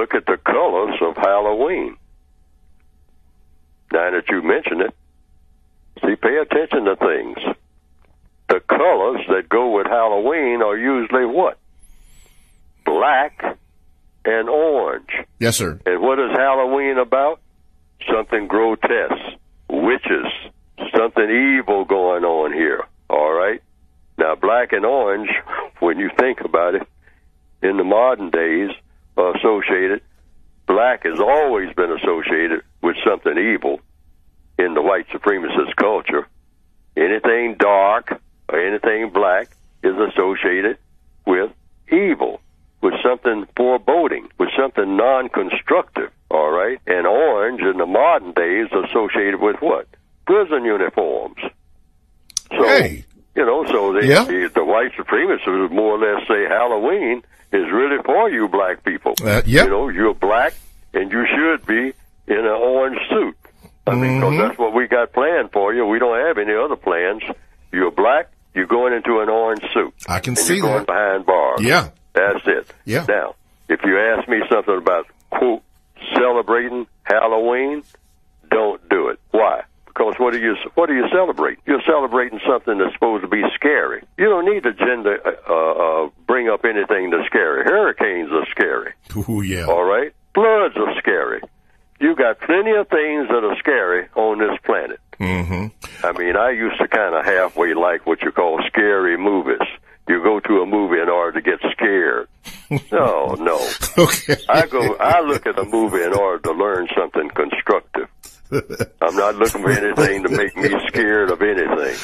look at the colors of Halloween. Now that you mention it, see, pay attention to things. The colors that go with Halloween are usually what? Black and orange. Yes, sir. And what is Halloween about? Something grotesque, witches, something evil going on here. All right? Now, black and orange, when you think about it, in the modern days, associated, black has always been associated with something evil in the white supremacist culture. Anything dark or anything black is associated with evil, with something foreboding, with something non constructive, all right? And orange in the modern days associated with what? Prison uniforms. So, Hey. you know, so they, Yeah. the, the white supremacists would more or less say Halloween is really for you black people. Uh, yep. You know, you're black and you should be in an orange suit. I mean, 'cause Mm-hmm. that's what we got planned for you. We don't have any other plans. You're black, you're going into an orange suit. I can see you're going that. behind bars. Yeah. That's it. Yeah. Now, if you ask me something about, quote, celebrating Halloween, don't do it. Why? Because what are you what are you celebrating? You're celebrating something that's supposed to be scary. You don't need to gender uh, uh, bring up anything that's scary. Hurricanes are scary. Ooh, yeah. All right, floods are scary. You got plenty of things that are scary on this planet. Mm-hmm. I mean, I used to kind of halfway like what you call scary movies. You go to a movie in order to get scared. No, no. Okay. I go. I look at a movie in order to learn something constructive. I'm not looking for anything to make me scared of anything.